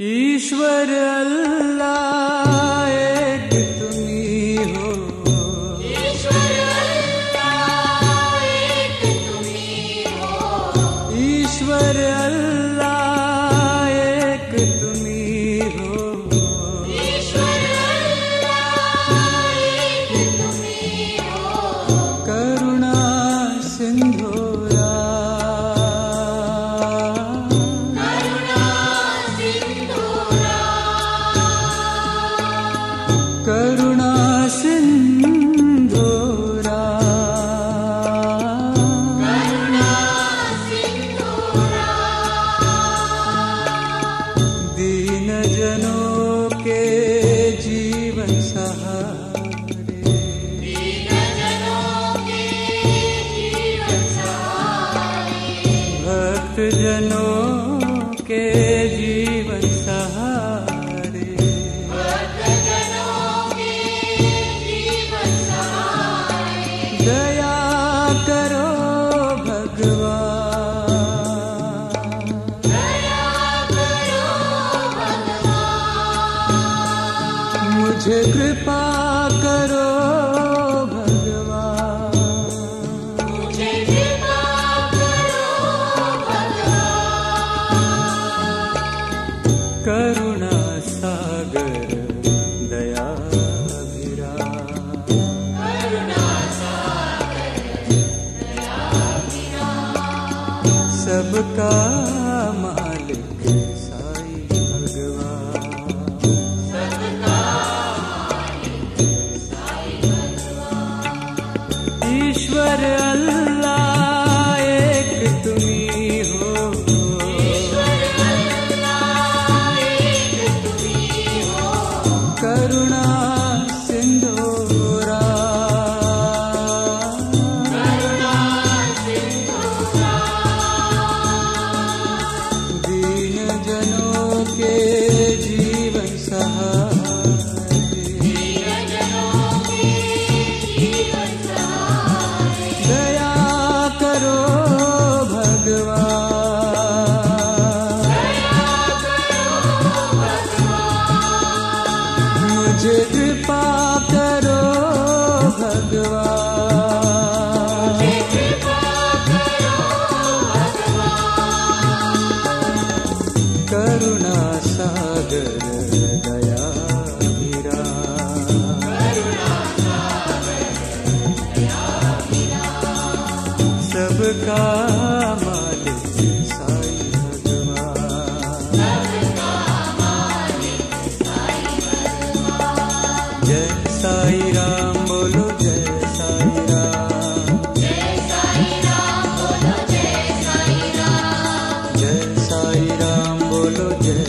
ईश्वर अल्लाह भक्त जनों के जीवन सहारे। दया करो भगवान। मुझे कृपा करो सबका मालिक साई भगवान। ईश्वर अल्लाह एक तुम्ही हो। करुणा जीवन सबका जय साई राम बोलो जय साई राम। जय साई राम बोलो जय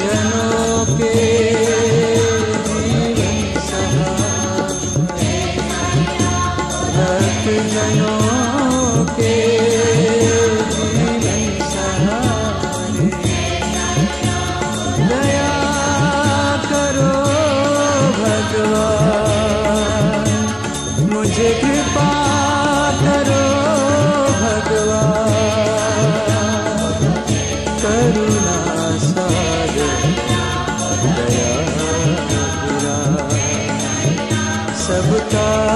जनों के सबका